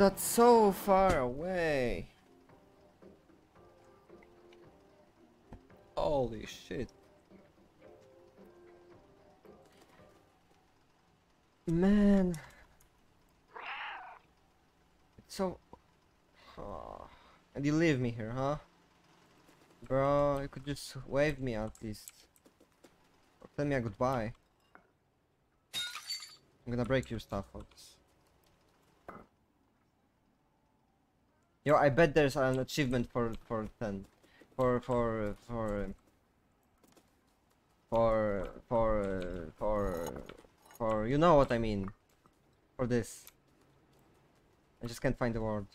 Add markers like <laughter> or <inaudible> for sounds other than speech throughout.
That's so far away. Holy shit. Man. It's so... Oh. And you leave me here, huh? Bro, you could just wave me at least. Or tell me a goodbye. I'm gonna break your stuff, folks. Yo, I bet there's an achievement for for 10. For for for for for for for you know what I mean. For this. I just can't find the word.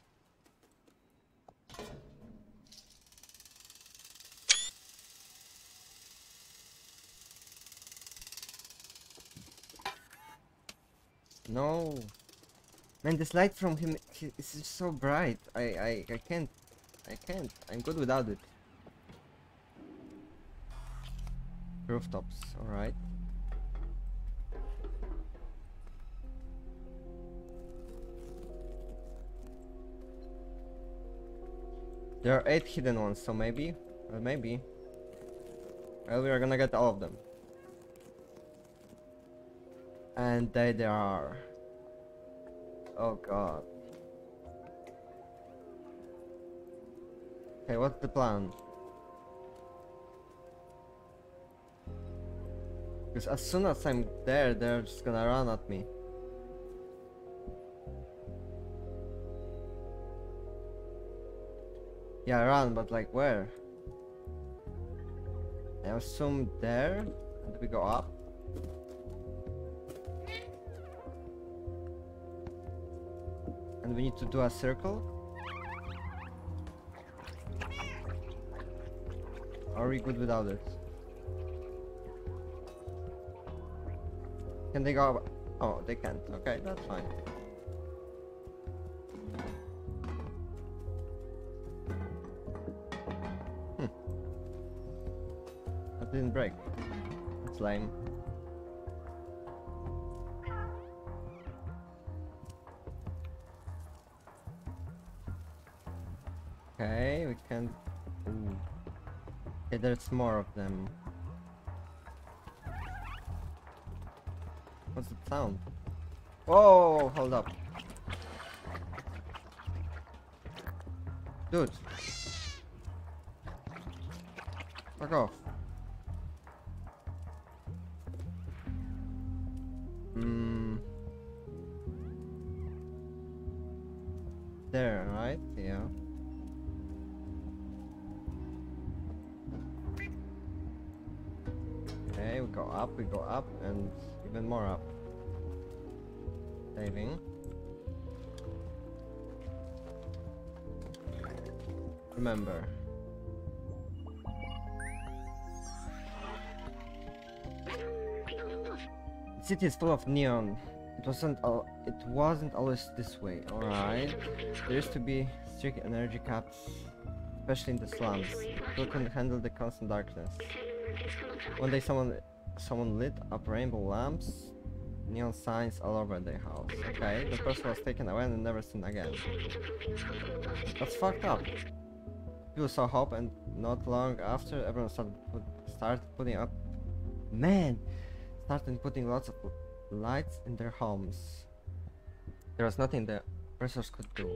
No. Man, this light from him is so bright. I, I, I can't. I can't. I'm good without it. Rooftops, alright. There are eight hidden ones, so maybe, well, maybe. Well, we are gonna get all of them. And there they are. Oh god. Okay, what's the plan? Because as soon as I'm there, they're just gonna run at me. Yeah, run, but like where? I assume there? And we go up? Need to do a circle? Are we good without it? Can they go? Oh, they can't. Okay, that's fine. Hmm. That didn't break. It's lame. Can. Ooh. There's more of them. What's the sound? Whoa, hold up. Dude. Fuck off. City is full of neon. It wasn't al it wasn't always this way, alright? There used to be strict energy caps, especially in the slums. People couldn't handle the constant darkness. One day someone someone lit up rainbow lamps, neon signs all over their house. Okay, the person was taken away and never seen again. That's fucked up. People saw hope and not long after everyone started, put, started putting up man started putting lots of lights in their homes. There was nothing the oppressors could do.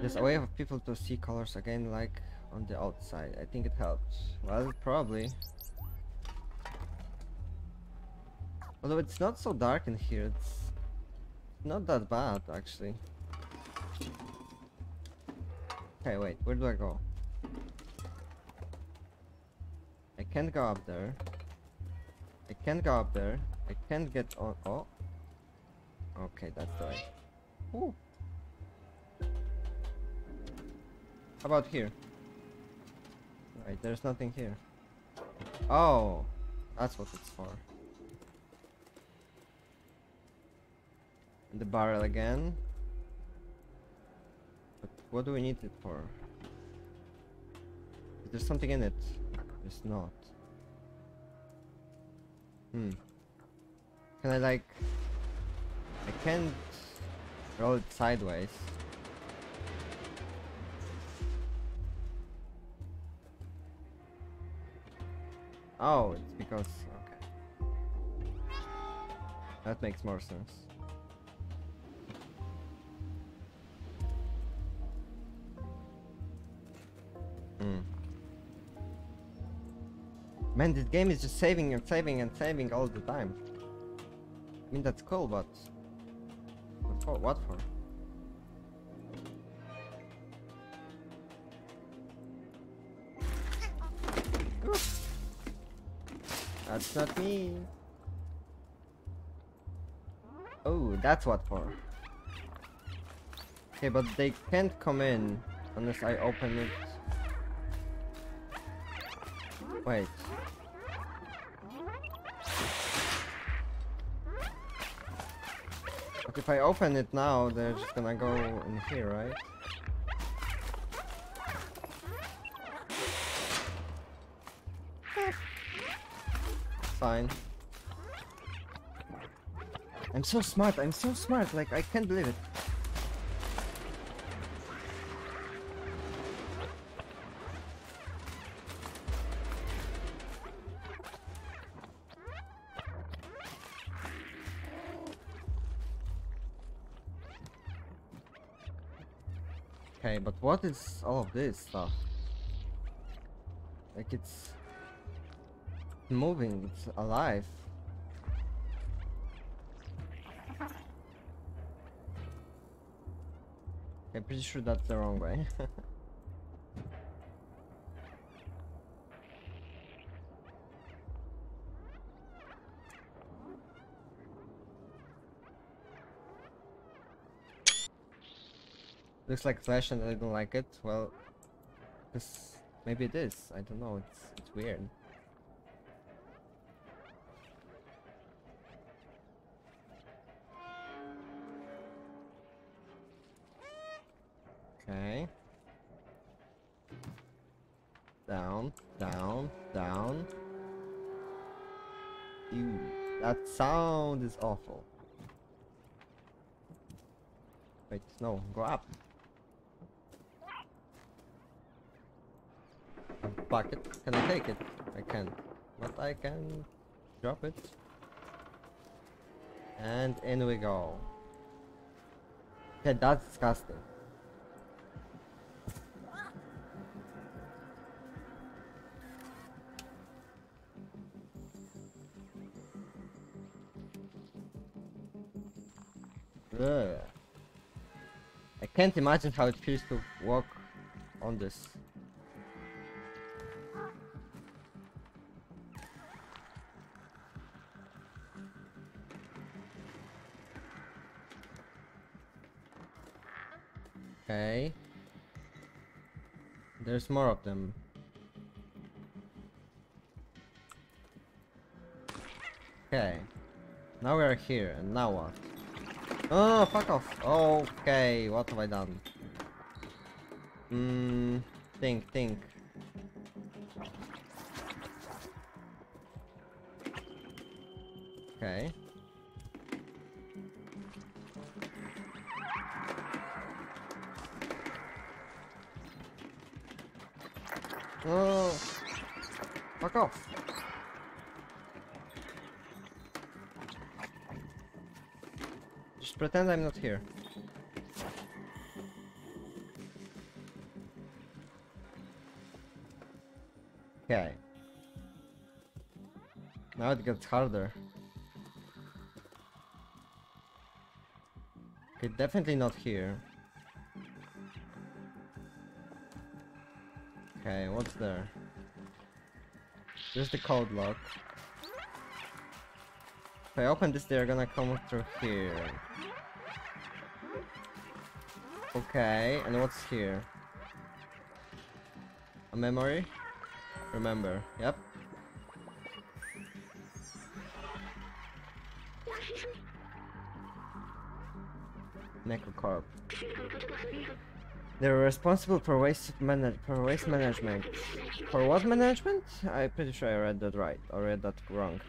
There's a way for people to see colors again like on the outside. I think it helped. Well, probably. Although it's not so dark in here, it's not that bad actually. Okay, wait, where do I go? I can't go up there. I can't go up there. I can't get on. Oh. Okay, that's the way. Ooh. How about here? Right, there's nothing here. Oh, that's what it's for. the barrel again. But what do we need it for? Is there something in it? There's not. Hmm. Can I like... I can't... Roll it sideways. Oh, it's because... Okay. That makes more sense. Hmm. Man, this game is just saving and saving and saving all the time. I mean, that's cool, but... What for? What for? That's not me. Oh, that's what for. Okay, but they can't come in unless I open it. Wait. If I open it now, they're just gonna go in here, right? Fine. I'm so smart, I'm so smart, like I can't believe it. Okay, but what is all of this stuff? Like it's moving, it's alive. I'm pretty sure that's the wrong way. <laughs> Looks like flesh and I don't like it. Well, this maybe it is. I don't know. It's it's weird. Okay. Down, down, down. Ew, that sound is awful. Wait, no, go up. Bucket, can I take it? I can. But I can drop it. And in we go. Okay, that's disgusting. Ugh. I can't imagine how it feels to walk on this. More of them. Okay. Now we're here, and now what? Oh, fuck off. Okay, what have I done? Hmm, think, think. Okay. Pretend I'm not here. Okay. Now it gets harder. Okay, definitely not here. Okay, what's there? There's the code lock. If I open this, they're gonna come through here. Okay, and what's here? A memory? Remember, yep. Necrocorp. They're responsible for waste for waste management. For what management? I'm pretty sure I read that right, or read that wrong.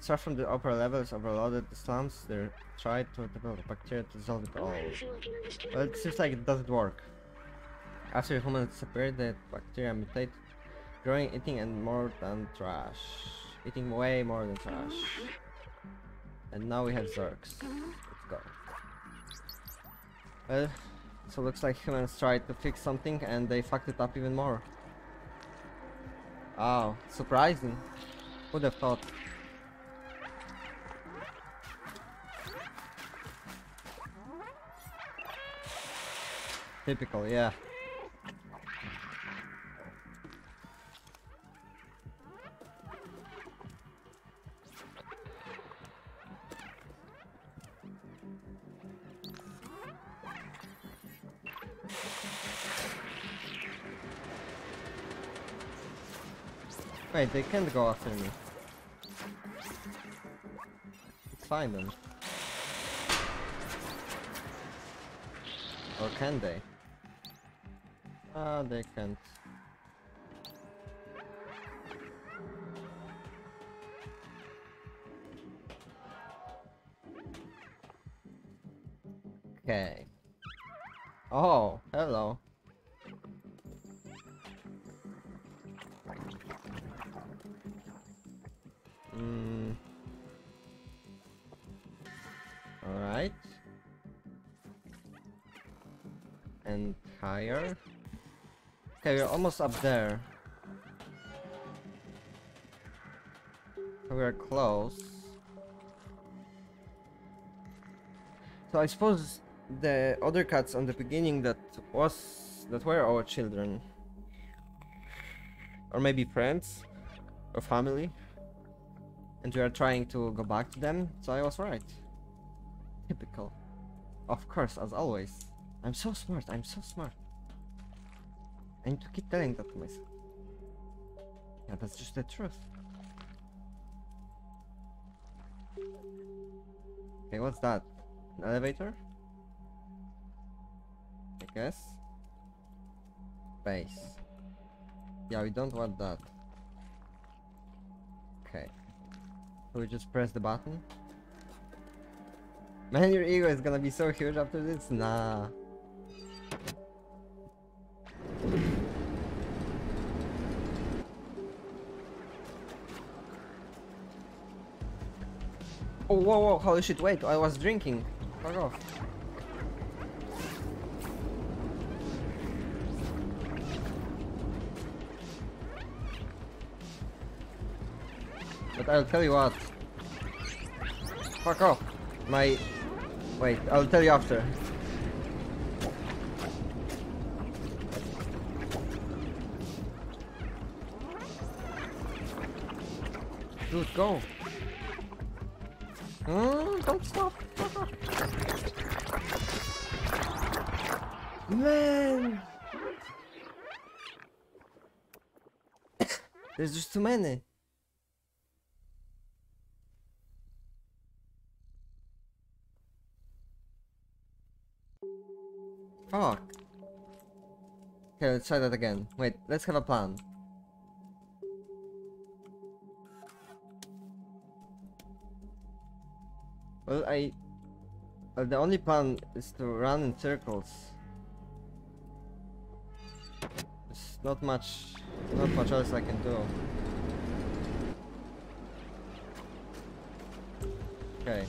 Start from the upper levels of overloaded the slums. They tried to develop bacteria to dissolve it all. Well, it seems like it doesn't work. After humans disappeared, the bacteria mutated, growing, eating, and more than trash. Eating way more than trash. And now we have Zurks. Let's go. Well, so looks like humans tried to fix something and they fucked it up even more. Oh, surprising. Who'd have thought? Typical, yeah. Wait, they can't go after me. It's fine then. Or can they? Ah, they can't. Okay. Oh, hello. Mm. Alright. And higher. Okay, we're almost up there. We're close. So I suppose the other cats on the beginning that was that were our children. Or maybe friends or family. And we are trying to go back to them, so I was right. Typical. Of course, as always. I'm so smart, I'm so smart. I need to keep telling that to myself. Yeah, that's just the truth. Okay, what's that? An elevator? I guess. Base. Yeah, we don't want that. Okay. So we just press the button? Man, your ego is gonna be so huge after this? Nah. Oh, whoa, whoa, holy shit, wait, I was drinking. Fuck off. But I'll tell you what. Fuck off. My... Wait, I'll tell you after. Dude, go. Mm, don't stop. Man. There's just too many. Fuck. Okay, let's try that again. Wait, let's have a plan. Well, I... Well, the only plan is to run in circles. There's not much... Not much else I can do. Okay.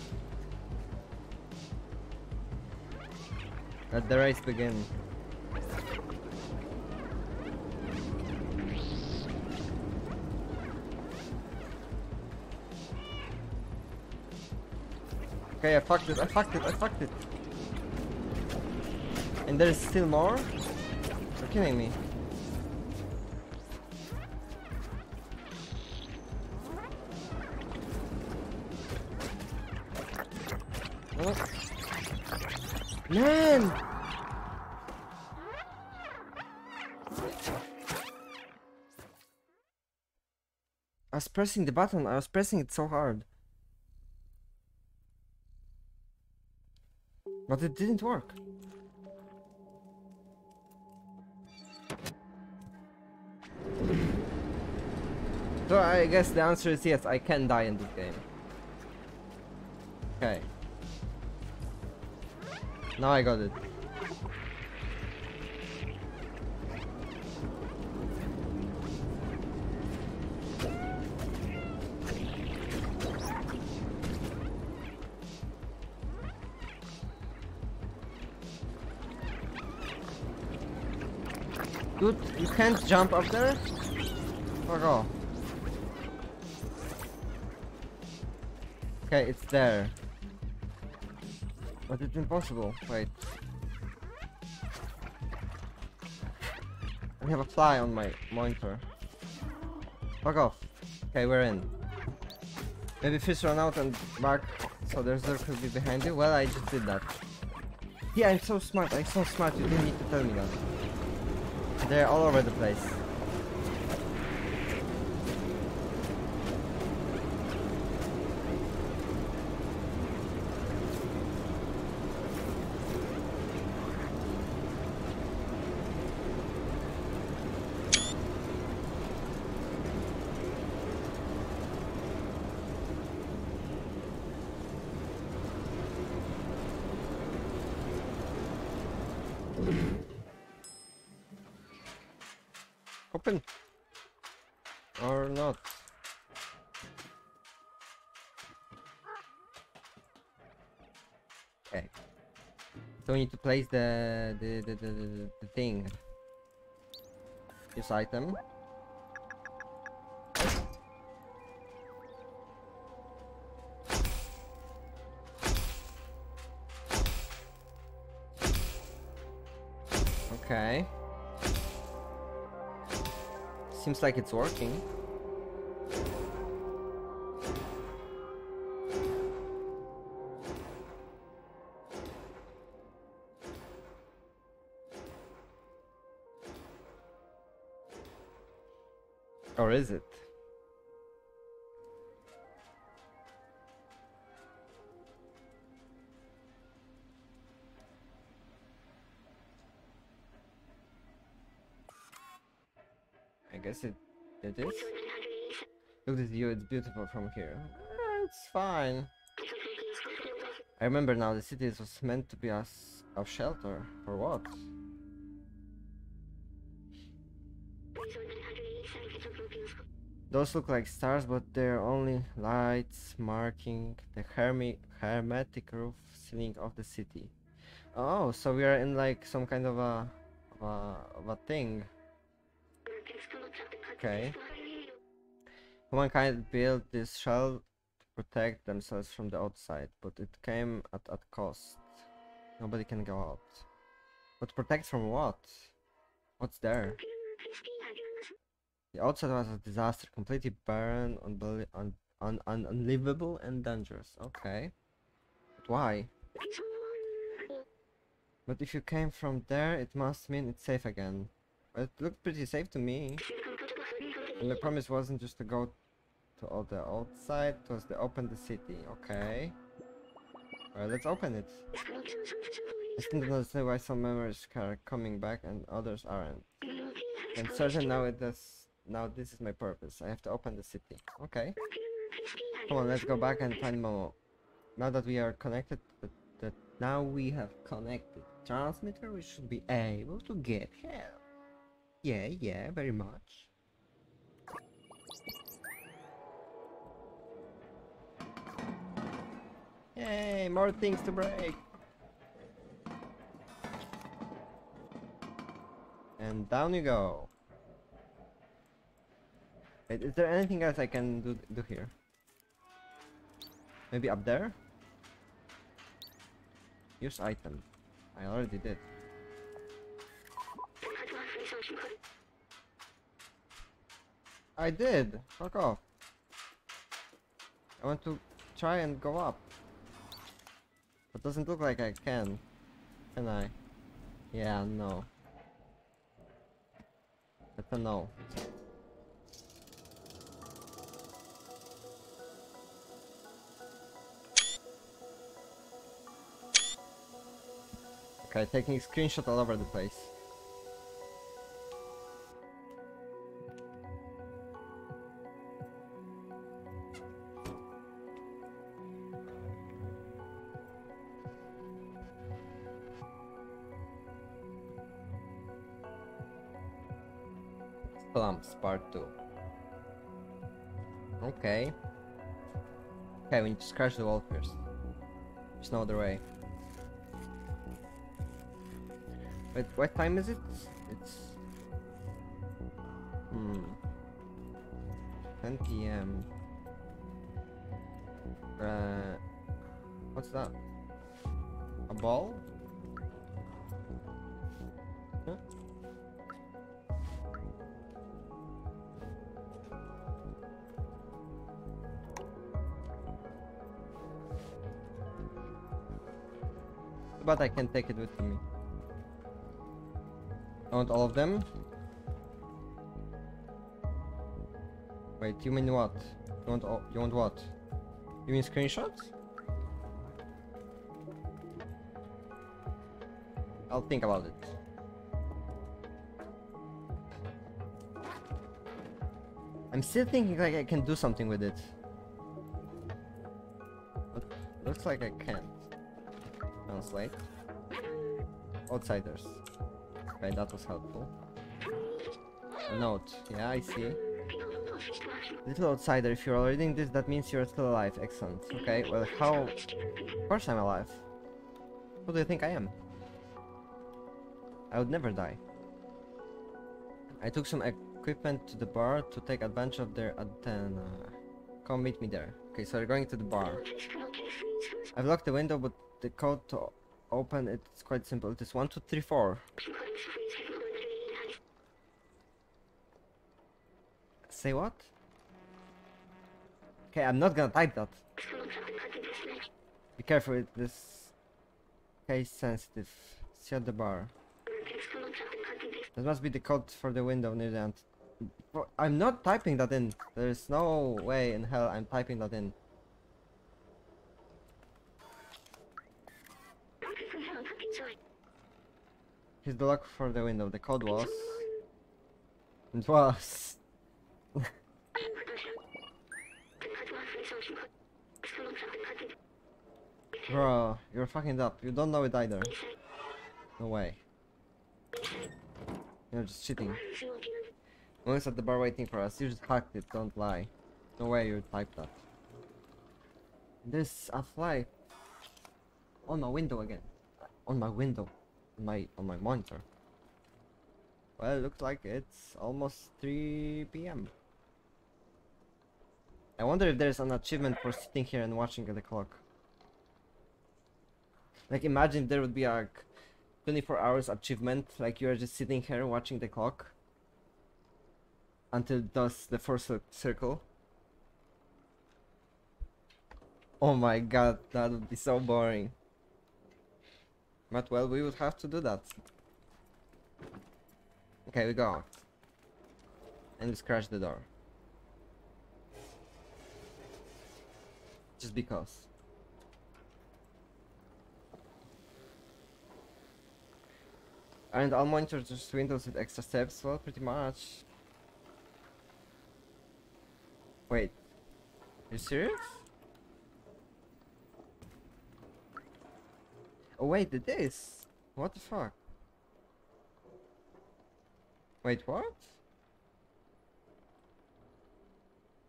Let the race begin. Okay, I fucked it, I fucked it, I fucked it. And there's still more? You're kidding me. What? Man! I was pressing the button, I was pressing it so hard. But it didn't work. So I guess the answer is yes, I can die in this game. Okay. Now I got it. You can't jump up there? Fuck off. Okay, it's there. But it's impossible. Wait. I have a fly on my monitor. Fuck off. Okay, we're in. Maybe fish run out and back, so there's there could be behind you. Well, I just did that. Yeah, I'm so smart. I'm so smart. You didn't need to tell me that. They're all over the place. Open. Or not. Okay. So we need to place the the the the, the, the thing. This item. Okay. Seems like it's working. Or is it? I guess it it is. Look at this view, it's beautiful from here. Eh, it's fine. I remember now the city was meant to be us of shelter. For what? Those look like stars, but they're only lights marking the hermi hermetic roof ceiling of the city. Oh, so we are in like some kind of a of a, of a thing. Okay. Humankind built this shell to protect themselves from the outside, but it came at a cost. Nobody can go out. But protect from what? What's there? The outside was a disaster, completely barren, un un un unlivable, and dangerous. Okay. But why? But if you came from there, it must mean it's safe again. It looked pretty safe to me. And the promise wasn't just to go to all the outside, it was to open the city. Okay. Alright, let's open it. I still don't understand why some memories are coming back and others aren't. I'm certain now it does now this is my purpose. I have to open the city. Okay. Come on, let's go back and find Momo. Now that we are connected, that, that now we have connected transmitter, we should be able to get help. Yeah, yeah, very much. Yay, more things to break. And down you go. Wait, is there anything else I can do, do here? Maybe up there? Use item. I already did. I did! Fuck off. I want to try and go up. But doesn't look like I can. Can I? Yeah, no. That's a no. Okay, taking screenshot all over the place. Slums part 2. Okay. Okay, we need to scratch the wall first. There's no other way. Wait, what time is it? It's... Hmm... 10 p.m. Uh... What's that? A ball? But I can take it with me. Want all of them? Wait, you mean what? You want all, you want what? You mean screenshots? I'll think about it. I'm still thinking like I can do something with it. But looks like I can't. Translate. Outsiders. Okay, that was helpful. A note. Yeah, I see. Little outsider, if you're reading this, that means you're still alive. Excellent. Okay, well, how... Of course I'm alive. Who do you think I am? I would never die. I took some equipment to the bar to take advantage of their antenna. Come meet me there. Okay, so we're going to the bar. I've locked the window, but the code to open it's quite simple. It is 1, 2, 3, 4. Say what? Okay, I'm not gonna type that. Be careful, with this case sensitive. At the bar. That must be the code for the window near the end. I'm not typing that in. There's no way in hell I'm typing that in. Here's the lock for the window. The code was... It was... <laughs> Bro, you're fucking up. You don't know it either. No way. You're just cheating. One's at the bar waiting for us. You just hacked it, don't lie. No way you typed that. There's a fly on my window again. On my window. My on my monitor. Well, looks like it's almost 3 p.m. I wonder if there's an achievement for sitting here and watching at the clock. Like imagine there would be a 24 hours achievement, like you're just sitting here watching the clock until it does the first circle. Oh my god, that would be so boring. But well, we would have to do that. Okay, we go out. And we scratch the door. Just because. And I'll monitor just windows with extra steps, well, pretty much. Wait. Are You serious? Oh wait, it is! What the fuck? Wait, what?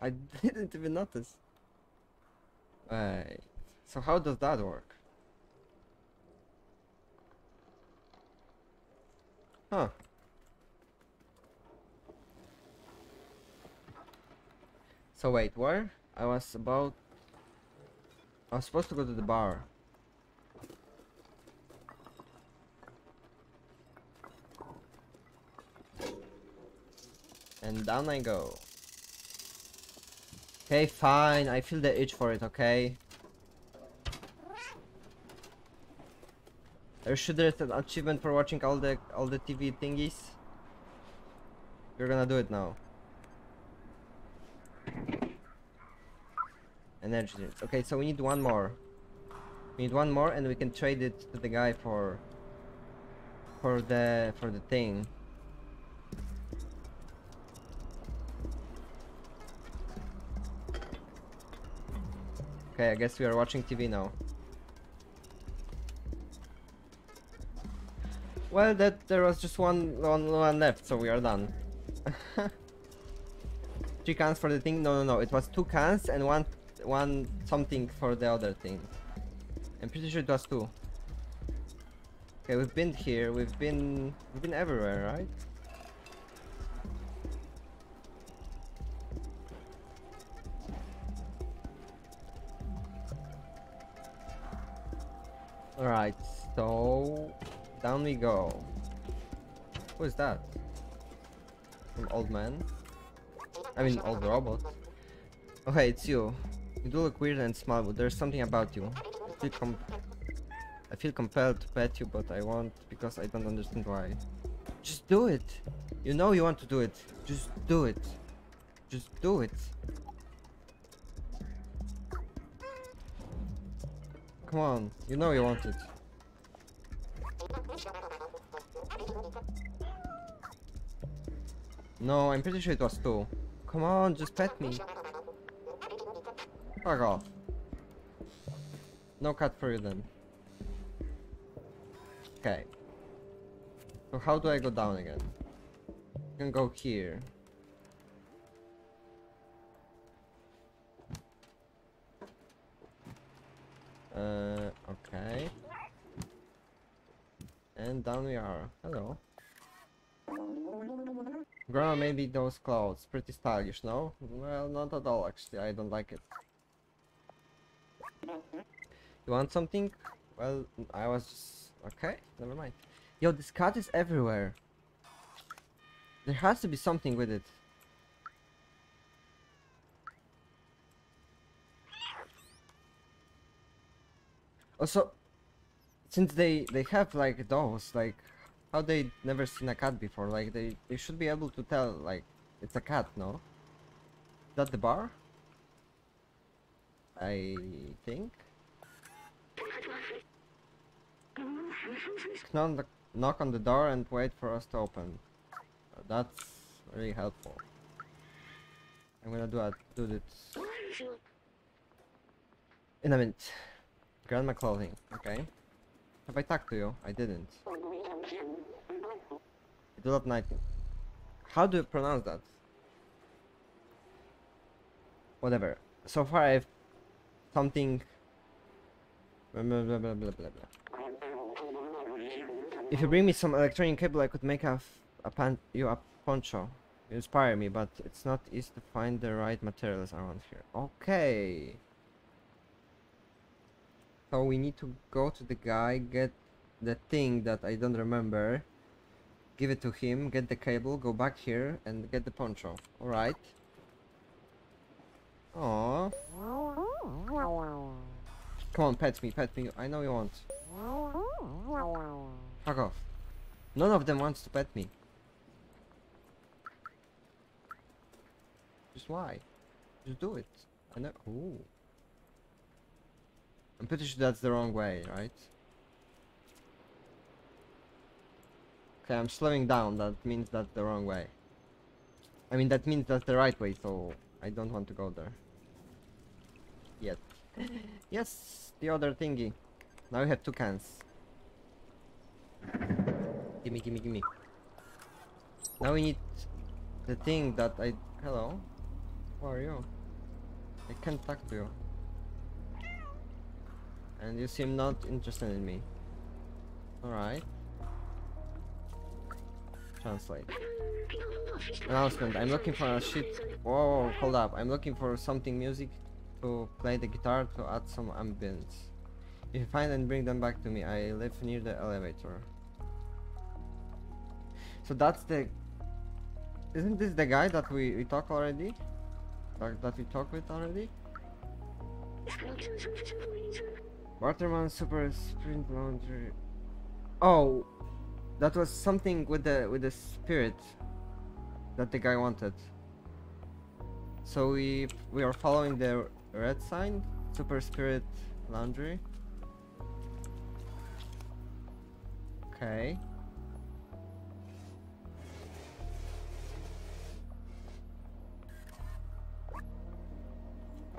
I <laughs> didn't even notice. Wait. So how does that work? Huh. So wait, where? I was about... I was supposed to go to the bar. And down I go. Okay, fine. I feel the itch for it, okay? Or should there's an achievement for watching all the all the TV thingies? You're gonna do it now. Energy. Okay, so we need one more. We need one more and we can trade it to the guy for for the for the thing. Okay, I guess we are watching TV now. Well, that there was just one, one, one left, so we are done. <laughs> three cans for the thing. No, no, no. It was two cans and one, one something for the other thing. I'm pretty sure it was two. Okay, we've been here. We've been, we've been everywhere, right? Alright, so down we go. Who is that? Some old man? I mean old robot. Hey, it's you. You do look weird and small, but there's something about you. I feel, I feel compelled to pet you, but I won't because I don't understand why. Just do it! You know you want to do it. Just do it. Just do it. Come on, you know you want it. No, I'm pretty sure it was two. Come on, just pet me. Fuck off. No cut for you then. Okay. So how do I go down again? I can go here. Uh, okay. And down we are. Hello. Grandma maybe those clothes. Pretty stylish, no? Well, not at all actually. I don't like it. You want something? Well, I was just... Okay, never mind. Yo, this cat is everywhere. There has to be something with it. Also, since they they have like those, like how they never seen a cat before? Like they they should be able to tell like it's a cat, no? Is that the bar? I think. Knock, on the door and wait for us to open. That's really helpful. I'm gonna do. Do this in a minute. Grandma clothing. Okay. Have I talked to you? I didn't. Develop night. How do you pronounce that? Whatever. So far I've something blah blah blah blah blah blah. If you bring me some electronic cable I could make a, a pan you a poncho. You inspire me, but it's not easy to find the right materials around here. Okay. So we need to go to the guy, get the thing that I don't remember, give it to him, get the cable, go back here, and get the poncho. Alright. Oh. Come on, pet me, pet me. I know you want. Fuck off. None of them wants to pet me. Just why? Just do it. I know. Ooh. I'm pretty sure that's the wrong way, right? Okay, I'm slowing down. That means that's the wrong way. I mean, that means that's the right way, so I don't want to go there. Yet. <laughs> yes, the other thingy. Now we have two cans. Gimme, gimme, gimme. Now we need the thing that I... Hello? Who are you? I can't talk to you. And you seem not interested in me. Alright. Translate. Announcement. I'm looking for a shit. Whoa, hold up. I'm looking for something music to play the guitar to add some ambience. If you find and bring them back to me, I live near the elevator. So that's the... Isn't this the guy that we, we talked already? That, that we talked with already? Waterman Super Sprint Laundry. Oh, that was something with the with the spirit that the guy wanted. So we we are following the red sign, Super Spirit Laundry. Okay.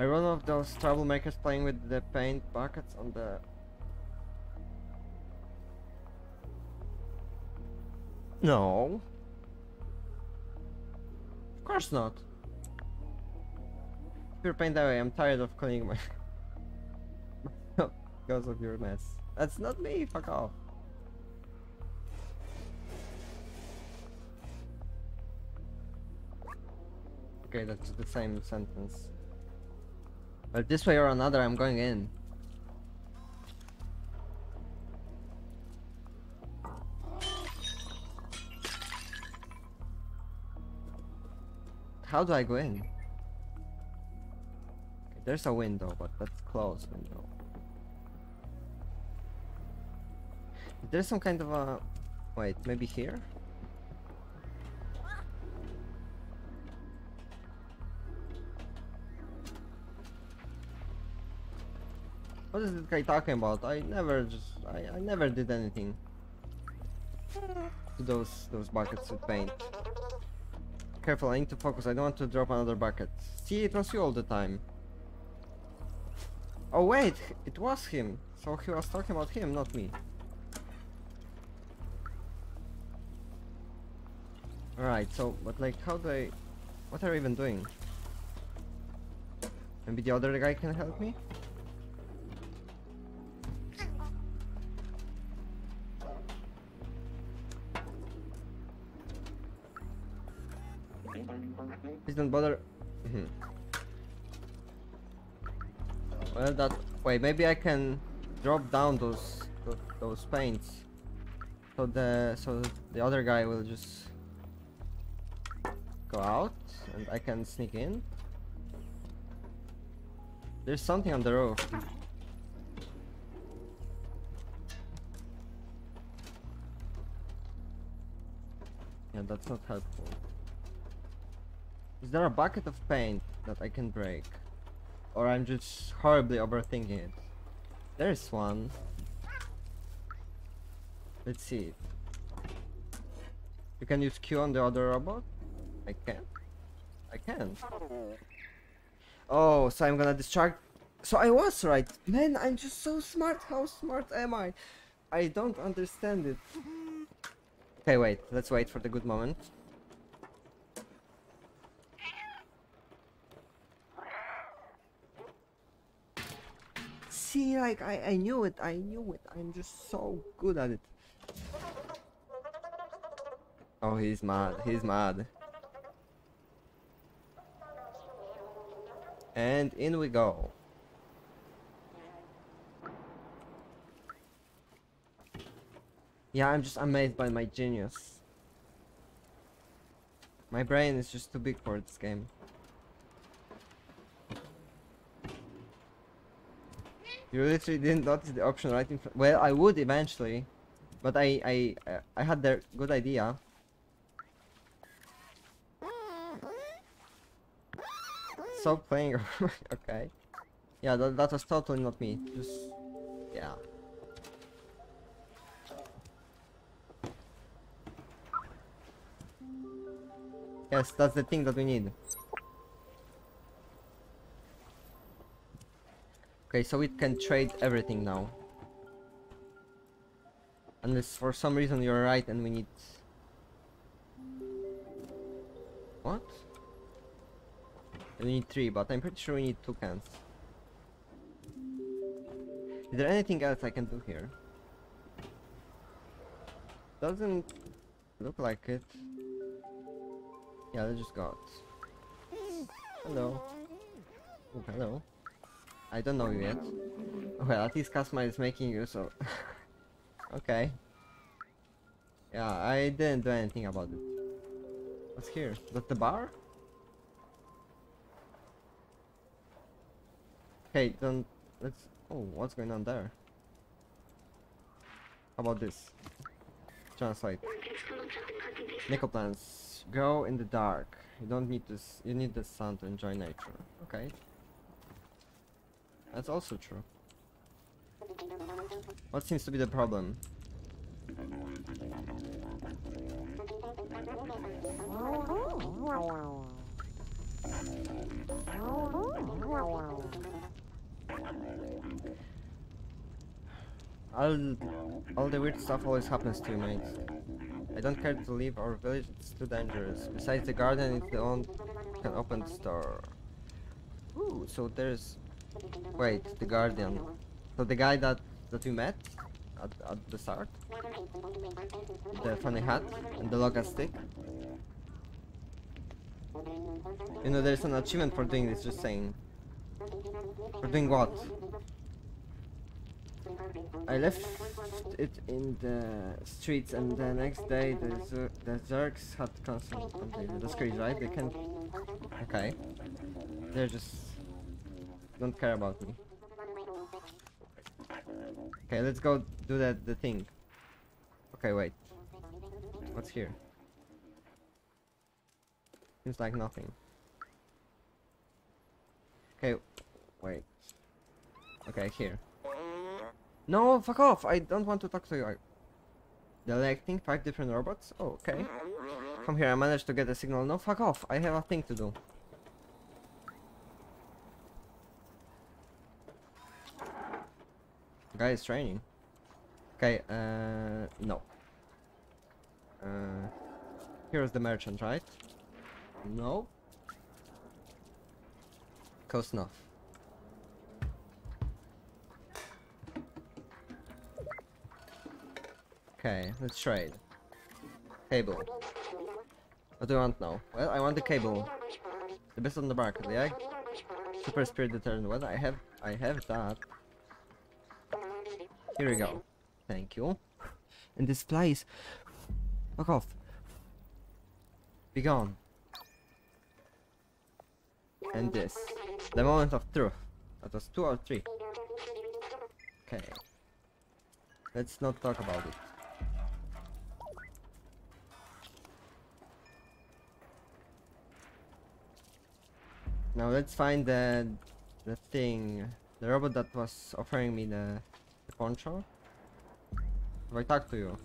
Are one of those troublemakers playing with the paint buckets on the... No. Of course not. Pure paint away. I'm tired of cleaning my. <laughs> because of your mess. That's not me. Fuck off. Okay, that's the same sentence. But this way or another, I'm going in. How do I go in? Okay, there's a window, but that's closed window. There's some kind of a... Wait, maybe here? What is this guy talking about? I never just... I, I never did anything. To those, those buckets with paint. Careful, I need to focus. I don't want to drop another bucket. See, it was you all the time. Oh wait, it was him. So he was talking about him, not me. Alright, so, but like, how do I... What are we even doing? Maybe the other guy can help me? Please don't bother. Mhm. well, that wait, maybe I can drop down those those, those paints, so the so the other guy will just go out, and I can sneak in. There's something on the roof. Yeah, that's not helpful. Is there a bucket of paint that I can break? Or I'm just horribly overthinking it? There's one. Let's see. You can use Q on the other robot? I can. I can. Oh, so I'm gonna distract. So I was right. Man, I'm just so smart. How smart am I? I don't understand it. Okay, wait. Let's wait for the good moment. See, like, I, I knew it. I knew it. I'm just so good at it. Oh, he's mad. He's mad. And in we go. Yeah, I'm just amazed by my genius. My brain is just too big for this game. You literally didn't notice the option right in front. Well, I would eventually, but I I uh, I had the good idea. Stop playing. <laughs> okay. Yeah, that that was totally not me. Just yeah. Yes, that's the thing that we need. Okay, so it can trade everything now. Unless for some reason you're right and we need... What? We need three, but I'm pretty sure we need two cans. Is there anything else I can do here? Doesn't look like it. Yeah, let's just go out. Hello. Oh, hello. I don't know yet. Well, at least Casma is making you so... <laughs> okay. Yeah, I didn't do anything about it. What's here? Is That the bar? Okay, don't... Let's... Oh, what's going on there? How about this? Translate. Nickel plants. Go in the dark. You don't need this. You need the sun to enjoy nature. Okay. That's also true. What seems to be the problem? All, all the weird stuff always happens to you, mate. I don't care to leave our village, it's too dangerous. Besides the garden, it's the only can open store. Ooh, so there's... Wait, the Guardian. So the guy that, that we met at, at the start? The funny hat and the loga stick? You know, there's an achievement for doing this, just saying. For doing what? I left it in the streets and the next day the, the Zurks had constant containment. That's crazy, right? They can... Okay. They're just... Don't care about me. Okay, let's go do that the thing. Okay, wait. What's here? Seems like nothing. Okay, wait. Okay, here. No, fuck off! I don't want to talk to you. I... Selecting five different robots? Oh, okay. Come here, I managed to get a signal. No, fuck off! I have a thing to do. Guy is training. Okay, uh, no. Uh, here's the merchant, right? No. Enough. Okay, let's trade. Cable. What do I want now? Well, I want the cable. The best on the market, yeah? Super spirit deterrent. Well, I have, I have that. Here we go. Thank you. And this place. Fuck off. Be gone. And this. The moment of truth. That was two or three. Okay. Let's not talk about it. Now let's find the the thing, the robot that was offering me the, the poncho. Have I talked to you?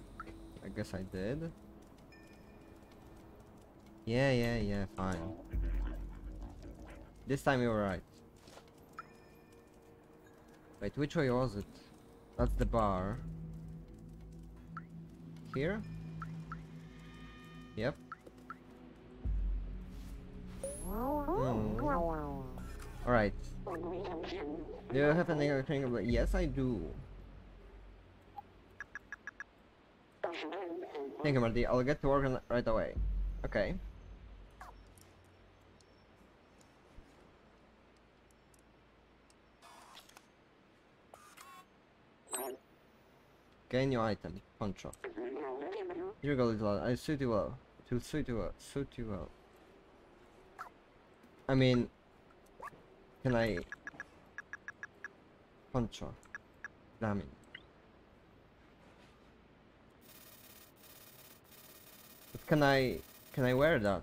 I guess I did. Yeah, yeah, yeah, fine. This time you were right. Wait, which way was it? That's the bar. Here? Yep. Hmm. Alright. Do you have anything? Yes, I do. Thank you, Marty. I'll get to work on right away. Okay. Gain new item, poncho. You go, little. I suit you well. To suit you well. Suit you well. I mean, can I poncho? Damn it. But can I can I wear that?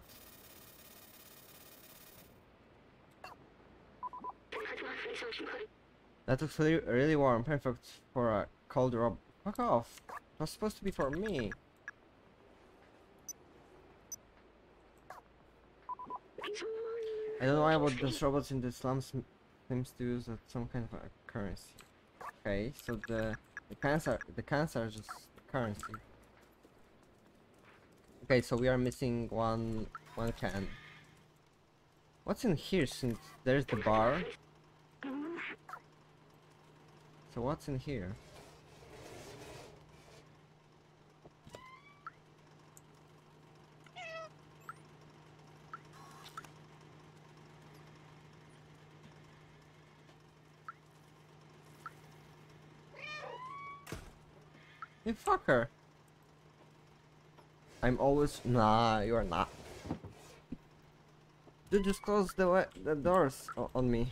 That looks really, really warm, perfect for a cold rob. Fuck off! That's supposed to be for me. I don't know why about those robots in the slums seems to use uh, some kind of a currency. Okay, so the the cans are the cans are just currency. Okay, so we are missing one one can. What's in here since there's the bar? So what's in here? You fucker. I'm always nah. You are not. Dude, just close the the doors on me.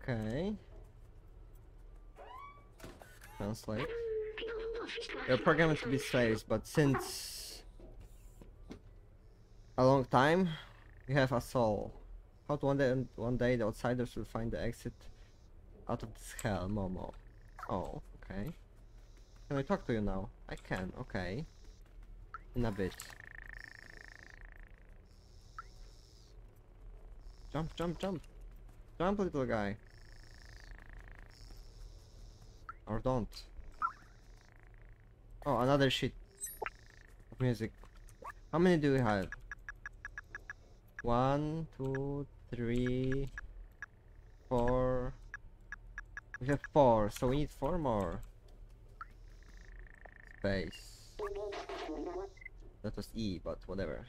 Okay. Translate. You're programmed to be slaves, but since a long time, you have a soul. Thought one day, one day the outsiders will find the exit out of this hell, Momo. Oh, okay. Can I talk to you now? I can, okay. In a bit. Jump, jump, jump! Jump, little guy! Or don't. Oh, another shit. music. How many do we have? One, two, three, four. We have four, so we need four more. Space. That was E, but whatever.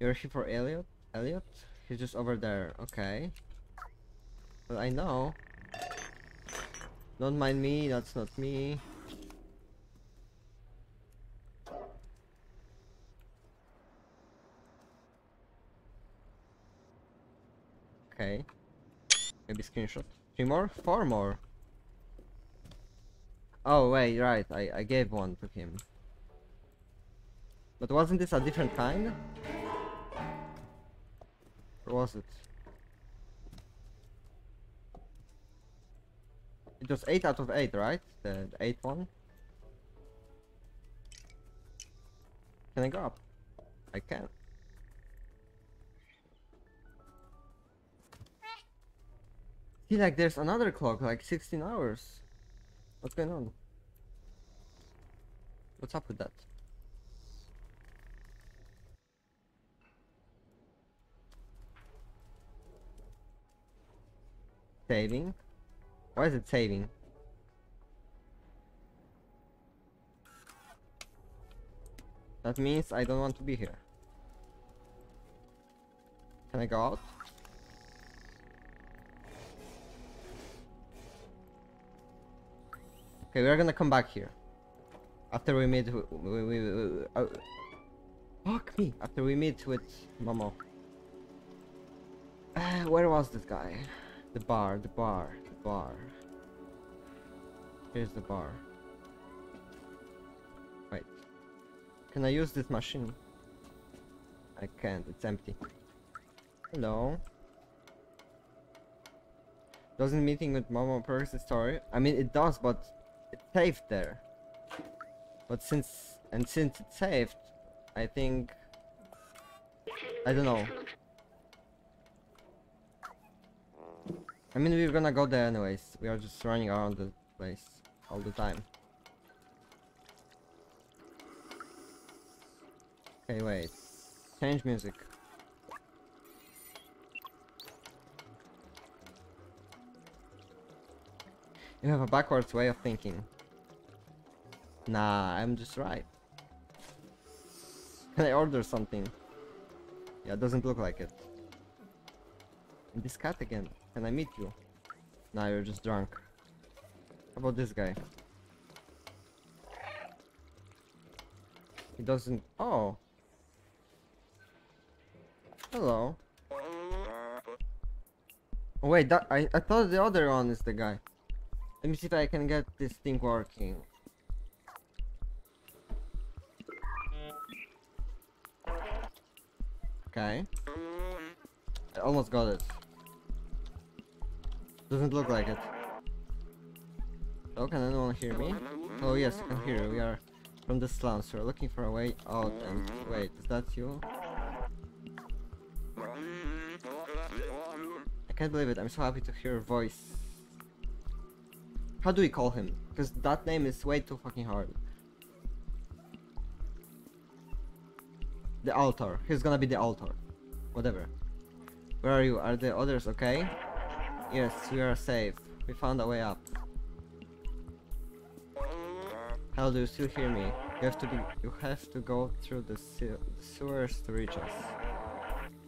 You're here for Elliot? Elliot? He's just over there. Okay. Well, I know. Don't mind me, that's not me. Okay. Maybe screenshot. Three more? Four more. Oh wait, right. I, I gave one to him. But wasn't this a different kind? Or was it? It was 8 out of 8, right? The, the 8th one? Can I go up? I can. Like, there's another clock, like 16 hours. What's going on? What's up with that? Saving? Why is it saving? That means I don't want to be here. Can I go out? Okay, we're gonna come back here. After we meet... We, we, we, uh, fuck me! After we meet with Momo. Uh, where was this guy? The bar, the bar, the bar. Here's the bar. Wait. Can I use this machine? I can't, it's empty. Hello. Doesn't meeting with Momo progress the story? I mean, it does, but it's saved there. But since and since it's saved, I think I don't know. I mean, we're gonna go there anyways. We are just running around the place all the time. Okay, wait. Change music. You have a backwards way of thinking. Nah, I'm just right. Can <laughs> I order something? Yeah, it doesn't look like it. And this cat again. Can I meet you? Nah, you're just drunk. How about this guy? He doesn't... Oh! Hello. Wait, that, I, I thought the other one is the guy. Let me see if I can get this thing working. Okay. I almost got it. Doesn't look like it. Oh, can anyone hear me? Oh yes, I can hear you. We are from the slums. We're looking for a way out and... Wait, is that you? I can't believe it. I'm so happy to hear your voice. How do we call him? Because that name is way too fucking hard. The altar. He's gonna be the altar. Whatever. Where are you? Are the others okay? Yes, we are safe. We found a way up. How do you still hear me? You have to be. You have to go through the, the sewers to reach us.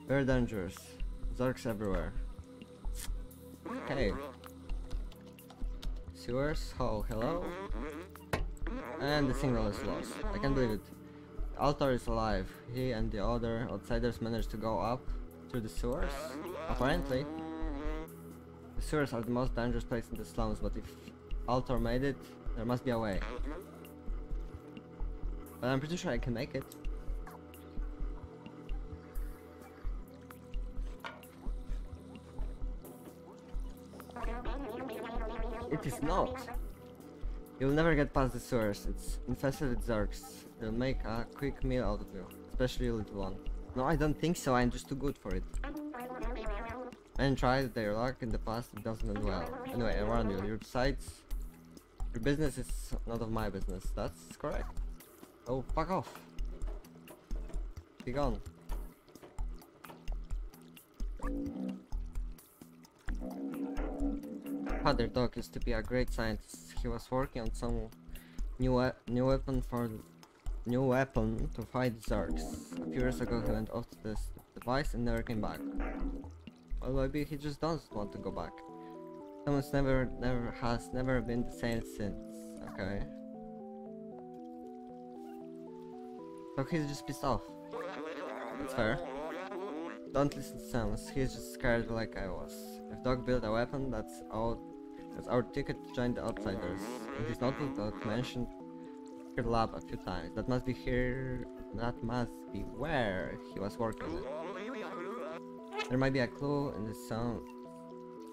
Very dangerous. Zurks everywhere. Okay. Sewers, hall, oh, hello? And the signal is lost. I can't believe it. Altar is alive. He and the other outsiders managed to go up through the sewers? Apparently. The sewers are the most dangerous place in the slums, but if Altar made it, there must be a way. But I'm pretty sure I can make it. It is not. You'll never get past the sewers. It's infested with Zurks. They'll make a quick meal out of you. Especially you little one. No, I don't think so. I'm just too good for it. Men tried their luck in the past. It doesn't end well. Anyway, I warn you. Your sites... Your business is none of my business. That's correct. Oh, fuck off. Be gone. Father Doc used to be a great scientist. He was working on some new we new weapon for new weapon to fight Zurks. A few years ago he went off to this device and never came back. Well maybe he just doesn't want to go back. Someone's never never has never been the same since. Okay. So he's just pissed off. That's fair. Don't listen to Seamus, he's just scared like I was. If Doc built a weapon, that's all that's our ticket to join the outsiders. In his notebook mentioned her lab a few times. That must be here that must be where he was working. There might be a clue in the sound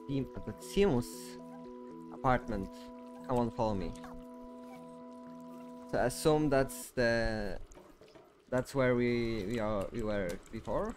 Sim the Seamus apartment. Come on follow me. So I assume that's the that's where we we are we were before.